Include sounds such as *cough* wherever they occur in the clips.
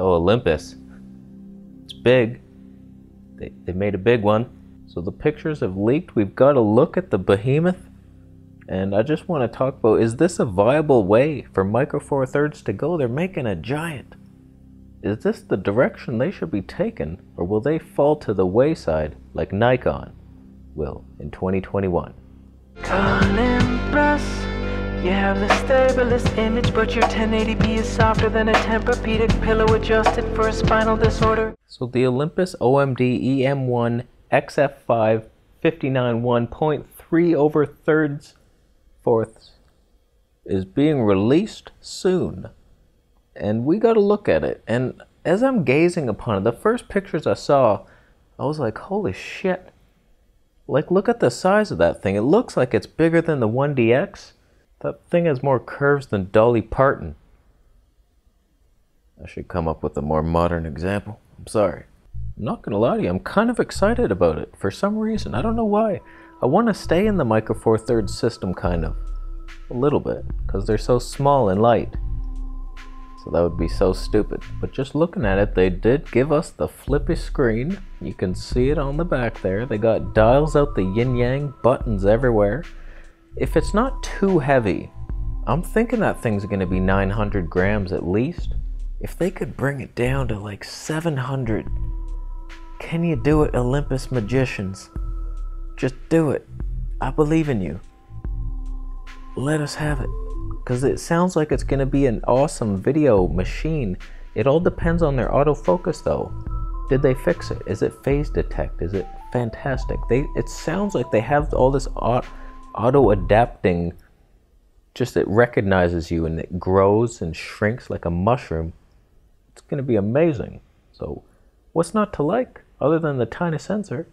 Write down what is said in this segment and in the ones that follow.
So Olympus, it's big. They, they made a big one. So the pictures have leaked. We've got to look at the behemoth. And I just want to talk about, is this a viable way for Micro Four Thirds to go? They're making a giant. Is this the direction they should be taken, or will they fall to the wayside like Nikon will in 2021? You have the stablest image, but your 1080p is softer than a Tempur-Pedic pillow adjusted for a spinal disorder. So the Olympus OMD EM1 XF5 59 1.3 over thirds fourths is being released soon. And we got to look at it. And as I'm gazing upon it, the first pictures I saw, I was like, holy shit. Like, look at the size of that thing. It looks like it's bigger than the 1DX. That thing has more curves than Dolly Parton. I should come up with a more modern example. I'm sorry. I'm not gonna lie to you, I'm kind of excited about it for some reason. I don't know why. I want to stay in the Micro Four Thirds system, kind of. A little bit, because they're so small and light. So that would be so stupid. But just looking at it, they did give us the flippy screen. You can see it on the back there. They got dials out the yin yang, buttons everywhere. If it's not too heavy, I'm thinking that thing's gonna be 900 grams at least. If they could bring it down to like 700, can you do it, Olympus magicians? Just do it. I believe in you. Let us have it because it sounds like it's going to be an awesome video machine. It all depends on their autofocus though. Did they fix it? Is it phase detect? Is it fantastic? They it sounds like they have all this auto adapting just it recognizes you and it grows and shrinks like a mushroom. It's going to be amazing. So, what's not to like other than the tiny sensor?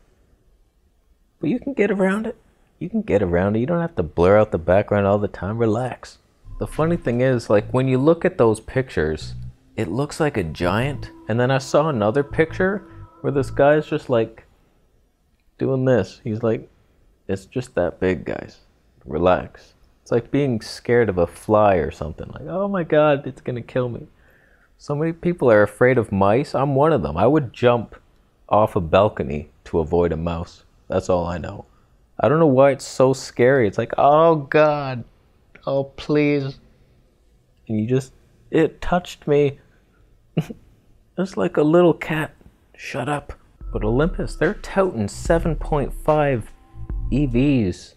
But you can get around it. You can get around it. You don't have to blur out the background all the time. Relax. The funny thing is, like, when you look at those pictures, it looks like a giant. And then I saw another picture where this guy's just like doing this. He's like, it's just that big, guys. Relax. It's like being scared of a fly or something. Like, oh my god, it's gonna kill me. So many people are afraid of mice. I'm one of them. I would jump off a balcony to avoid a mouse. That's all I know. I don't know why it's so scary. It's like, oh god, oh please and you just it touched me *laughs* it's like a little cat shut up but olympus they're touting 7.5 evs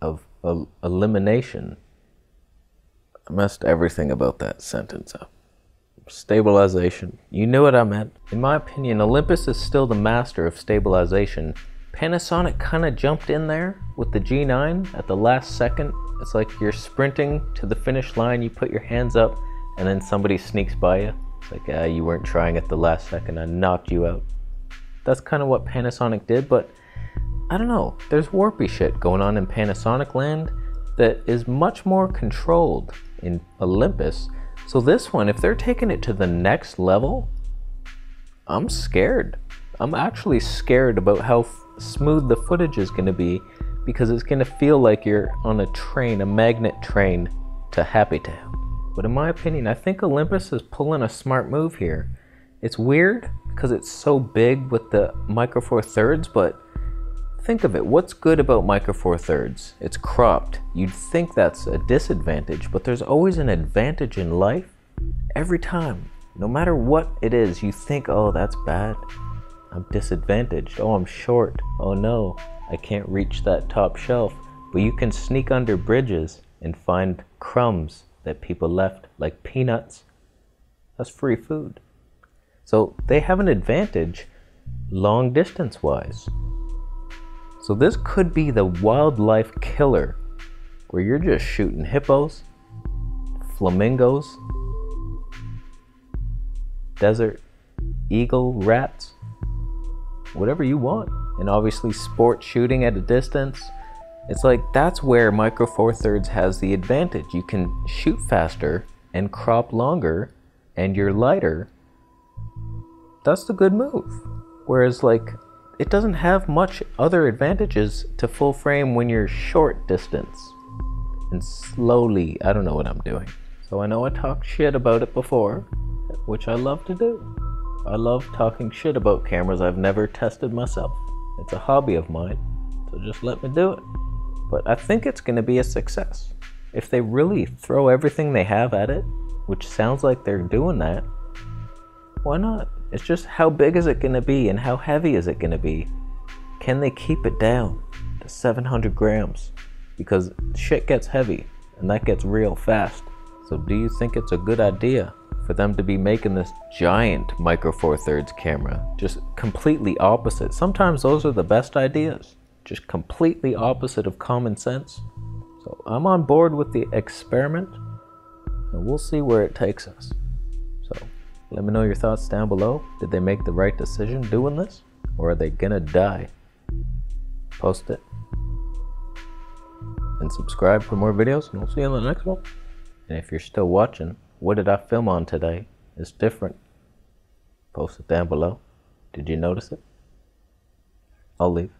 of el- elimination i messed everything about that sentence up. Stabilization. You knew what i meant. In my opinion olympus is still the master of stabilization. Panasonic kind of jumped in there with the g9 at the last second. It's like you're sprinting to the finish line, you put your hands up, and then somebody sneaks by you. It's like, ah, you weren't trying at the last second, I knocked you out. That's kind of what Panasonic did, but I don't know. There's warpy shit going on in Panasonic land that is much more controlled in Olympus. So this one, if they're taking it to the next level, I'm scared. I'm actually scared about how f- smooth the footage is going to be because it's going to feel like you're on a train, a magnet train to Happy Town. But in my opinion, I think Olympus is pulling a smart move here. It's weird because it's so big with the Micro Four Thirds, but think of it. What's good about Micro Four Thirds? It's cropped. You'd think that's a disadvantage, but there's always an advantage in life. Every time, no matter what it is, you think, oh, that's bad. I'm disadvantaged. Oh, I'm short. Oh no, I can't reach that top shelf. But you can sneak under bridges and find crumbs that people left, like peanuts. That's free food. So they have an advantage long distance wise. So this could be the wildlife killer where you're just shooting hippos, flamingos, desert eagle, rats, whatever you want. And obviously, sport shooting at a distance. It's like that's where Micro Four Thirds has the advantage. You can shoot faster and crop longer, and you're lighter. That's the good move. Whereas, like, it doesn't have much other advantages to full frame when you're short distance and slowly. I don't know what I'm doing. So I know I talked shit about it before. which I love to do. I love talking shit about cameras I've never tested myself. It's a hobby of mine, so just let me do it. But I think it's going to be a success. If they really throw everything they have at it, which sounds like they're doing that, why not? It's just how big is it going to be and how heavy is it going to be? Can they keep it down to 700 grams? Because shit gets heavy and that gets real fast. So, do you think it's a good idea for them to be making this giant Micro Four Thirds camera? Just completely opposite. Sometimes those are the best ideas, just completely opposite of common sense. So, I'm on board with the experiment and we'll see where it takes us. Let me know your thoughts down below. Did they make the right decision doing this? Or are they gonna die? Post it. And subscribe for more videos, and we'll see you in the next one. And if you're still watching, what did I film on today? It's different. Post it down below. Did you notice it? I'll leave.